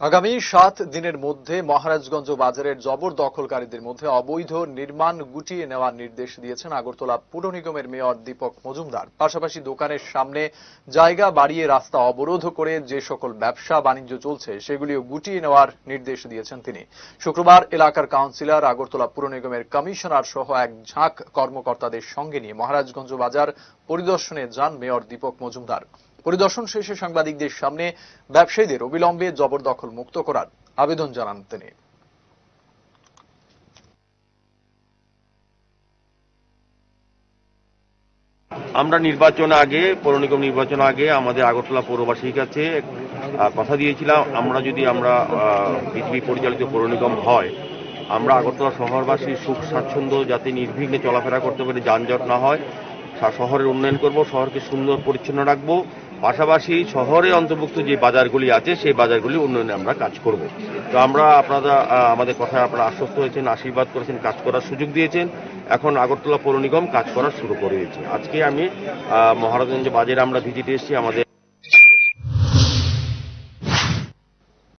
আগামী সাত দিনের মধ্যে মহারাজগঞ্জ বাজারের জবরদখলকারীদের মধ্যে অবৈধ নির্মাণ গুটিয়ে নেওয়ার নির্দেশ দিয়েছেন আগরতলা পুর নিগমের মেয়র দীপক মজুমদার। পাশাপাশি দোকানের সামনে জায়গা বাড়িয়ে রাস্তা অবরোধ করে যে সকল ব্যবসা বাণিজ্য চলছে, সেগুলিও গুটিয়ে নেওয়ার নির্দেশ দিয়েছেন তিনি। শুক্রবার এলাকার কাউন্সিলর, আগরতলা পুর নিগমের কমিশনার সহ এক ঝাঁক কর্মকর্তাদের সঙ্গে নিয়ে মহারাজগঞ্জ বাজার পরিদর্শনে যান মেয়র দীপক মজুমদার। পরিদর্শন শেষে সাংবাদিকদের সামনে ব্যবসায়ীদের অবিলম্বে জবরদখল মুক্ত করার আবেদন জানান তিনি। আমরা নির্বাচন আগে, পৌর নিগম নির্বাচন আগে আমাদের আগরতলা পৌরবাসীর কাছে কথা দিয়েছিলাম, আমরা যদি আমরা পৃথিবী পরিচালিত পৌর নিগম হয়, আমরা আগরতলা শহরবাসীর সুখ, স্বাচ্ছন্দ্য, যাতে নির্বিঘ্নে চলাফেরা করতে পারে, যানজট না হয় শহরের উন্নয়ন করব, শহরকে সুন্দর, পরিচ্ছন্ন রাখব পাশাপাশি শহরে অন্তর্ভুক্ত যে বাজারগুলি আছে, সেই বাজারগুলি উন্নয়নে আমরা কাজ করব। তো আমরা আপনারা আমাদের কথায় আপনারা আশ্বস্ত হয়েছেন, আশীর্বাদ করেছেন, কাজ করার সুযোগ দিয়েছেন। এখন আগরতলা পৌর নিগম কাজ করা শুরু করে দিয়েছে আজকে আমি মহারাজগঞ্জ বাজারে আমরা ভিজিটে এসেছি, আমাদের